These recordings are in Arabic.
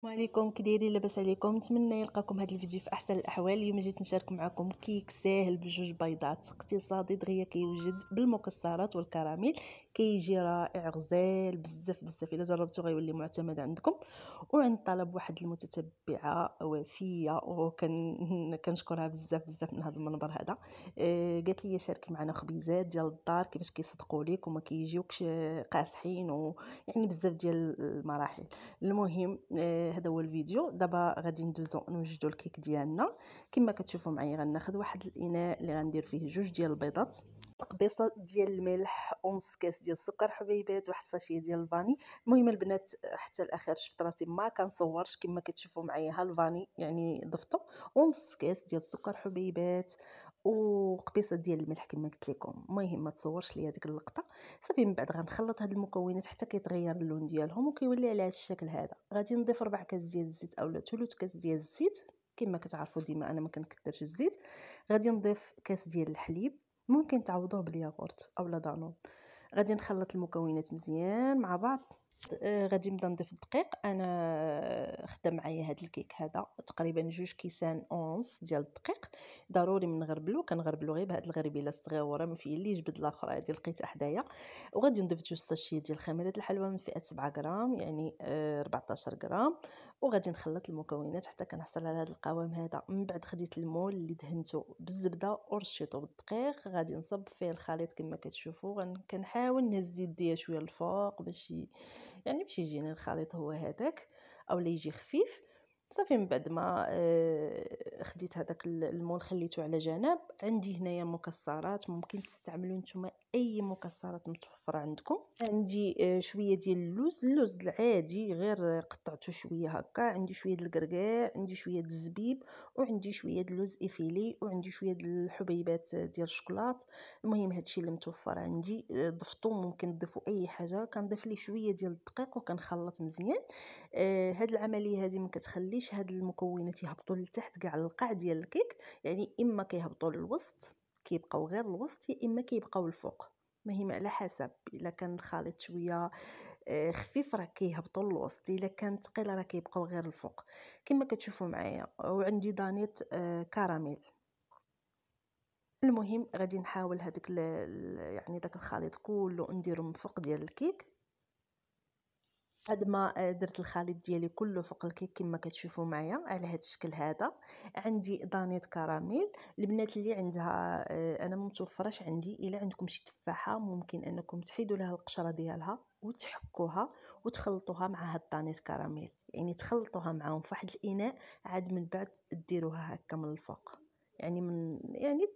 السلام عليكم كي دايرين لاباس عليكم. نتمنى يلقاكم هذا الفيديو في أحسن الأحوال. اليوم جيت نشارك معكم كيك ساهل بجوج بيضات اقتصادي دغيا كيوجد بالمكسرات والكراميل. كيجي رائع غزال بزاف بزاف. إلا جربتو غيولي معتمد عندكم. وعند طلب واحد المتتبعة وفية وكن كنشكرها بزاف بزاف من هذا المنبر هذا. آه قالت لي شاركي معنا خبيزات ديال الدار كيفاش كيصدقوا ليك وما كيجيوكش قاصحين ويعني بزاف ديال المراحل. المهم آه هذا هو الفيديو. دابا غادي ندوزو نوجدو الكيك ديالنا. كما كتشوفوا معايا غناخذ واحد الإناء اللي غندير فيه جوج ديال البيضات. قبيصه ديال الملح ونص كاس ديال السكر حبيبات واحد الساشية ديال الفاني. المهم البنات حتى الآخر شفت راسي ما كنصورش كما كتشوفوا معايا ها الفاني يعني ضفتو ونص كاس ديال السكر حبيبات. وقبيصة ديال الملح كما قلت لكم. المهم ما تصورش ليا ديك اللقطة. صافي من بعد غنخلط هاد المكونات حتى كيتغير اللون ديالهم وكيولي على هذا الشكل هذا. غادي نضيف ربع كاس ديال الزيت اولا ثلث كاس ديال الزيت كما كتعرفوا ديما أنا ما كنكثرش الزيت. غادي نضيف كاس ديال الحليب. ممكن تعوضوه بالياغورت اولا دانون. غادي نخلط المكونات مزيان مع بعض. غادي نبدا نضيف الدقيق. أنا خدا معايا هاد الكيك هذا تقريبا جوج كيسان ونص ديال الدقيق. ضروري من نغربلو كنغربلو غير بهاد الغريبلة الصغيره ما فيا اللي يجبد الاخرى هادي لقيتها حدايا. وغادي نضيف جوج ساشيه ديال خميرة الحلوى من فئة 7 غرام يعني 14 آه، غرام. وغادي نخلط المكونات حتى كنحصل على هذا القوام هذا. من بعد خديت المول اللي دهنته بالزبدة ورشيته بالدقيق. غادي نصب فيه الخليط كما كتشوفوا كنحاول نهز يديا شوية الفوق باش يعني باش يجيني الخليط هو هذاك اولا يجي خفيف صافي من بعد ما آه، خديت هذاك المول خليته على جنب. عندي هنايا مكسرات ممكن تستعملوا نتوما أي مكسرات متوفرة عندكم. عندي آه، شوية ديال اللوز. اللوز العادي غير قطعته شوية هكا. عندي شوية ديال عندي شوية ديال الزبيب وعندي شوية ديال اللوز effilé وعندي شوية ديال الحبيبات ديال الشوكولات. المهم هادشي اللي متوفر عندي. آه، ضفتو ممكن تضيفوا أي حاجة. كنضيف ليه شوية ديال الدقيق وكنخلط مزيان. آه هاد العملية هذه ما كتخليش هاد المكونات يهبطوا لتحت كاع القاع ديال الكيك؟ يعني إما كيهبطوا للوسط كيبقاو غير الوسط يا إما كيبقاو الفوق مهم على حسب. إلا كان الخليط شوية آه، خفيف راه كيهبطوا للوسط. إلا كان ثقيل راه كيبقاو غير الفوق. كما كتشوفوا معايا وعندي دانيت آه، كراميل. المهم غادي نحاول هذاك يعني داك الخليط كله نديرو من فوق ديال الكيك. بعد ما درت الخليط ديالي كله فوق الكيك كما كتشوفوا معايا على هذا الشكل هذا. عندي دانيت كراميل. البنات اللي عندها آه، أنا متوفرش عندي إلا عندكم شي تفاحة ممكن أنكم تحيدوا لها القشرة ديالها وتحكوها وتخلطوها مع هاد الدانيت كراميل. يعني تخلطوها معاهم في واحد الإناء عاد من بعد ديروها هكا من الفوق. يعني من يعني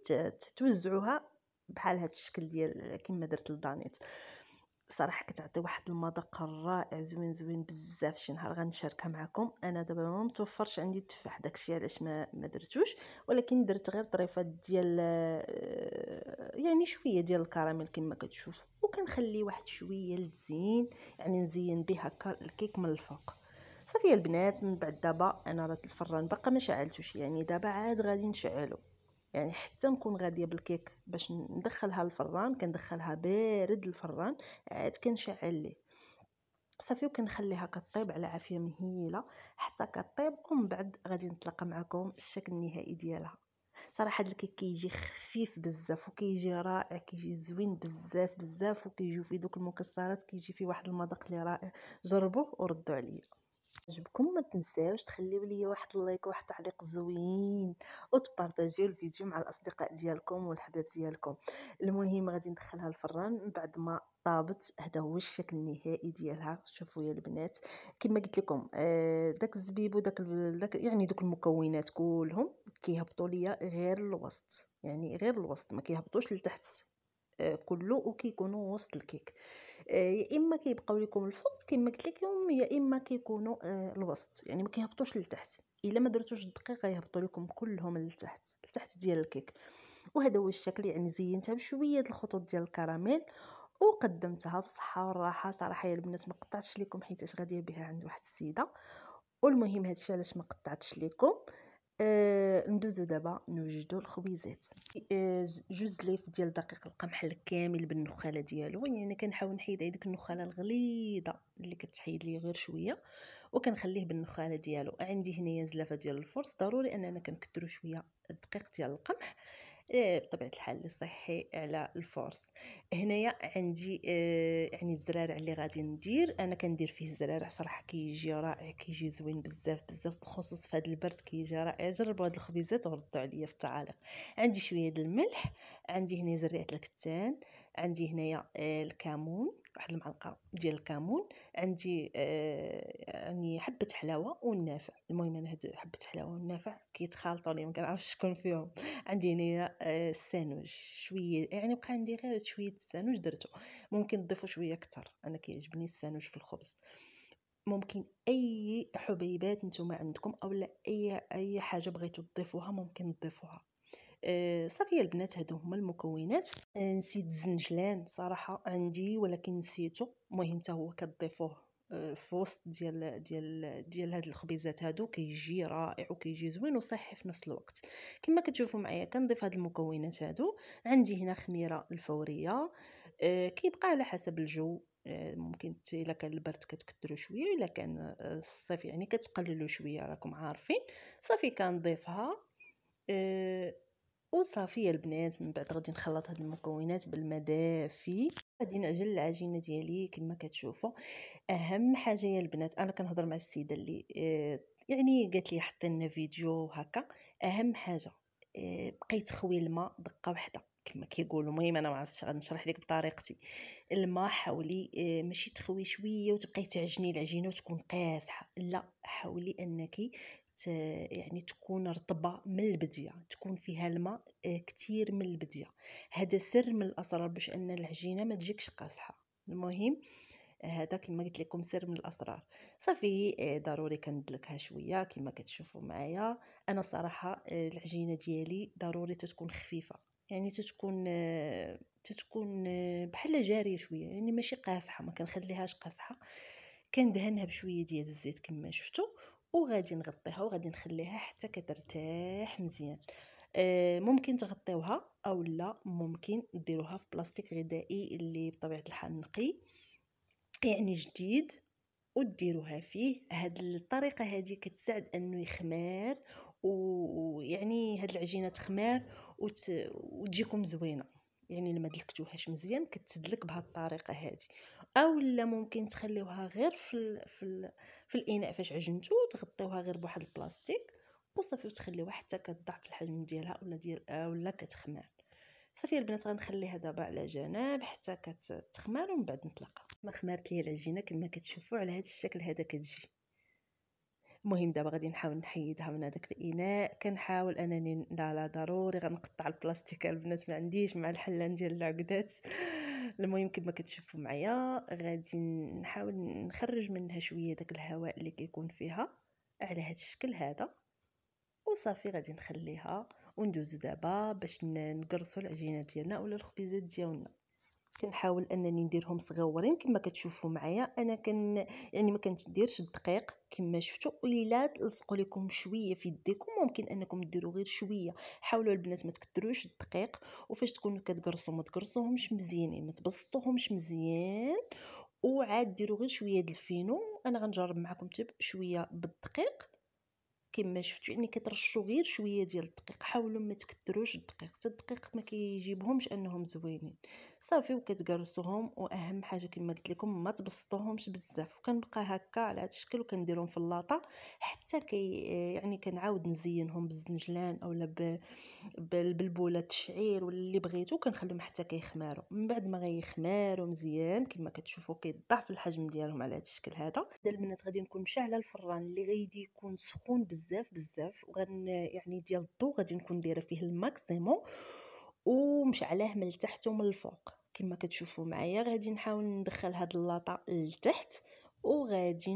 توزعوها بحال هاد الشكل ديال كما درت الدانيت. صراحة كتعطي واحد المذاق رائع زوين زوين بزاف شي نهار غنشاركها معكم أنا دابا ما متوفرش عندي التفاح داكشي علاش ما ما درتوش. ولكن درت غير طريفات ديال آه، يعني شوية ديال الكراميل كما كتشوف وكنخلي واحد شوية للتزيين يعني نزين به هكا الكيك من الفوق. صافي البنات من بعد دابا أنا راه الفران باقا ما شعلتوش. يعني دابا عاد غادي نشعلو. يعني حتى نكون غادية بالكيك باش ندخلها الفران كندخلها بارد الفران عاد كنشعل ليه. صافي وكنخليها كطيب على عافية مهيلة حتى كطيب ومن بعد غادي نتلاقى معكم الشكل النهائي ديالها. صراحة هذا الكيك كيجي خفيف بزاف وكيجي رائع كيجي زوين بزاف بزاف وكيجيو فيه دوك المكسرات كيجي فيه واحد المذاق اللي رائع. جربوه وردوا عليا. عجبكم ما تنساوش تخليو لي واحد اللايك واحد التعليق زوين وتبارطاجيو الفيديو مع الأصدقاء ديالكم والحباب ديالكم. المهم غادي ندخلها الفران من بعد ما طابت هذا هو الشكل النهائي ديالها. شوفوا يا البنات كما قلت لكم آه داك الزبيب وداك داك يعني دوك المكونات كلهم كيهبطوا ليا غير الوسط يعني غير الوسط ما كيهبطوش لتحت. كله وكيكونوا وسط الكيك. يا إما كيبقاو لكم الفوق كما قلت لكم يا إما كيكونوا الوسط. يعني ما كيهبطوش لتحت إلا ما درتوش الدقيق غيهبطوا لكم كلهم لتحت لتحت ديال الكيك. وهذا هو الشكل يعني زينتها بشوية الخطوط ديال الكراميل وقدمتها بصحة والراحه صراحة يا البنات ما قطعتش لكم حيت غادية بها عند واحد السيدة. والمهم هادشي علاش ما قطعتش لكم. آه ندوزو دابا نوجدو الخبيزات. آه جوج ليف ديال دقيق القمح الكامل بالنخالة ديالو. يعني كنحاول نحيد هذيك النخالة الغليظة اللي كتحيد لي غير شوية وكنخليه بالنخالة ديالو. عندي هنايا زلافة ديال الفرص. ضروري أننا كنكثروا شوية الدقيق ديال القمح. بطبيعة الحال اللي صحي على الفورس هنايا عندي آه يعني الزرارع اللي غادي ندير. أنا كندير فيه الزرارع صراحة كيجي رائع كيجي زوين بزاف بزاف بخصوص في هذا البرد كيجي رائع. جربوا هاد الخبيزات وردوا عليا في التعاليق. عندي شوية د الملح عندي هنا زريعة الكتان عندي هنايا آه الكمون واحد المعلقة ديال الكمون. عندي يعني حبة حلاوة والنافع. المهم أنا هاد حبة حلاوة والنافع كيتخالطوا لي ما كنعرفش شكون فيهم. عندي هنايا آه السانوج. شوية يعني بقى عندي غير شوية السانوج درتو. ممكن تضيفوا شوية أكثر أنا كيعجبني السانوج في الخبز. ممكن أي حبيبات نتوما عندكم اولا أي أي حاجة بغيتو تضيفوها ممكن تضيفوها. صافي البنات هادو هما المكونات. آه، نسيت الزنجلان صراحة عندي ولكن نسيتو المهم حتى هو كتضيفوه آه، في وسط ديال ديال ديال هاد الخبيزات هادو. كيجي رائع وكيجي زوين وصحي في نفس الوقت. كما كتشوفوا معايا كنضيف هاد المكونات هادو. عندي هنا خميرة الفورية. كيبقى على حسب الجو. ممكن إلا كان البرد كتكثروا شوية إلا كان الصيف يعني كتقللوا شوية راكم عارفين. صافي كنضيفها. وصافي البنات من بعد غادي نخلط هاد المكونات بالماء دافي غادي نعجن العجينة ديالي كما كتشوفوا. أهم حاجة يا البنات أنا كنهضر مع السيدة اللي آه يعني قالت لي حطي لنا فيديو هكا. أهم حاجة آه بقاي تخوي الماء دقة واحدة كما كيقولوا. المهم أنا ما عرفتش غنشرح لك بطريقتي. الماء حاولي آه ماشي تخوي شوية وتبقاي تعجني العجينة وتكون قاصحة. لا حاولي أنك يعني تكون رطبة من البدية تكون فيها الماء آه، كتير من البدية. هذا سر من الأسرار باش أن العجينة ما تجيكش قاصحة. المهم هذا كما قلت لكم سر من الأسرار. صافي آه، ضروري كندلكها شوية كما كتشوفوا معايا. أنا صراحة آه، العجينة ديالي ضروري تتكون خفيفة. يعني تتكون تتكون بحال جارية شوية. يعني ماشي قاصحة ما كنخليهاش قاصحة. كندهنها بشوية ديال الزيت كما شفتوا. وغادي نغطيها وغادي نخليها حتى كترتاح مزيان. آه ممكن تغطيوها أو لا ممكن ديروها في بلاستيك غذائي اللي بطبيعة الحال نقي يعني جديد وديروها فيه. هاد الطريقة هذه كتساعد أنه يخمار ويعني هاد العجينة تخمار وت... وتجيكم زوينة. يعني لما دلكتوهاش مزيان كتدلك بهاد الطريقة هذه أو لا ممكن تخليوها غير في ال في ال في الإناء فاش عجنتو تغطيوها غير بواحد البلاستيك وصافي وتخليوها حتى كتضعف الحجم ديالها ولا ديال ولا كتخمر. صافي البنات غنخليها دابا على جنب حتى كتخمر ومن بعد نطلقها. ما خمرت ليا العجينة كما كتشوفوا على هذا الشكل هذا كتجي. المهم دابا غادي نحاول نحيدها من هذاك الإناء. كنحاول أنني لا لا ضروري غنقطع البلاستيك البنات ما عنديش مع الحلان ديال العقدات. المهم كما كتشوفوا معايا غادي نحاول نخرج منها شوية داك الهواء اللي كيكون فيها على هذا الشكل هذا. وصافي غادي نخليها وندوز دابا باش نقرصوا العجينة ديالنا ولا الخبيزات ديالنا. كنحاول أنني نديرهم صغيورين كما كتشوفوا معايا. أنا كن يعني ما كنديرش الدقيق كما شفتوا الا لصقوا لكم شوية في يديكم. ممكن أنكم ديروا غير شوية. حاولوا البنات ما تكثروش الدقيق وفاش تكونوا كتقرصوا ما تقرصوهمش مزيانين ما تبسطوهمش مزيان وعاد ديروا غير شوية د الفينو. أنا غنجرب معكم تب شوية بالدقيق. كما شفتوا يعني كترشوا غير شوية ديال الدقيق. حاولوا ما تكثروش الدقيق. حتى الدقيق ما كيجيبهمش أنهم زوينين. صافي وكتجرسوهم وأهم حاجة كما قلت لكم ما تبسطوهمش بزاف. وكنبقى هكا على هذا الشكل وكنديرهم في اللاطه حتى كي يعني كنعاود نزينهم بالزنجلان أولا بالبلبولة الشعير ولا اللي بغيتو كنخليهم حتى كيخماروا. من بعد ما غيخماروا مزيان كما كتشوفوا كيضعف الحجم ديالهم على هذا الشكل هذا. البنات غادي نكون مشعله الفران اللي غادي يكون سخون بزاف بزاف وغن يعني ديال الضو غادي نكون دايرة فيه ال maximum. ومشعلاه من التحت ومن الفوق. كما كتشوفوا معايا غادي نحاول ندخل هاد اللاطه لتحت وغادي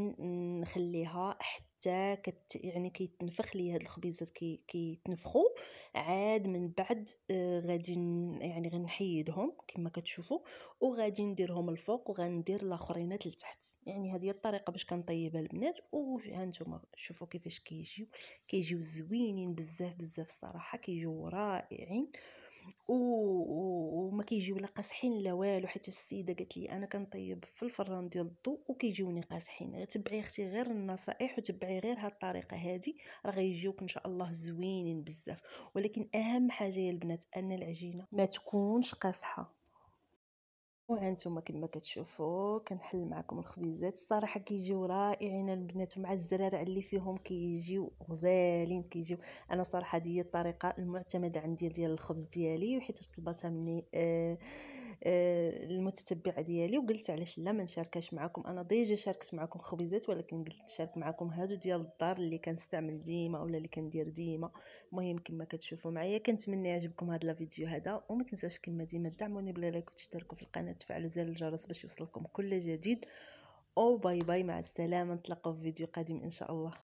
نخليها حتى كت يعني كيتنفخ لي هاد الخبيزات كي كيتنفخوا عاد من بعد آه غادي يعني غنحيدهم كما كتشوفوا وغادي نديرهم الفوق وغندير الاخرينات لتحت. يعني هذه الطريقة باش كنطيبها البنات. وهانتوما شوفوا كيفاش كيجيو. كيجيو زوينين بزاف بزاف الصراحة كيجيو رائعين. وما كيجيو لا قاصحين لا والو حيت السيدة قالت لي أنا كنطيب في الفران ديال الضو وكيجيوني قاصحين تبعي أختي غير النصائح وتبعي غير هاد الطريقة هادي راه غيجيوك إن شاء الله زوينين بزاف. ولكن أهم حاجة يا البنات أن العجينة ما تكونش قاصحة. وهانتوما كما كتشوفوا كنحل معكم الخبيزات. الصراحة كيجيو رائعين البنات مع الزرارع اللي فيهم كيجيو غزالين كيجيو. أنا صراحة هذه الطريقة المعتمدة عندي ديال الخبز ديالي وحيت طلبتها مني آه المتتبعة ديالي وقلت علاش لا ما نشاركهاش معكم أنا déjà شاركت معكم خبيزات ولكن قلت نشارك معكم هادو ديال الدار اللي كنستعمل ديما ولا اللي كندير ديما. المهم كما كتشوفوا معايا كنتمنى يعجبكم هذا الفيديو هذا وما تنساوش كما ديما دعموني ب like وتشتركوا في القناة تفعلوا زر الجرس باش يوصلكم كل جديد. أو bye bye مع السلامة. نتلاقاو في فيديو قادم إن شاء الله.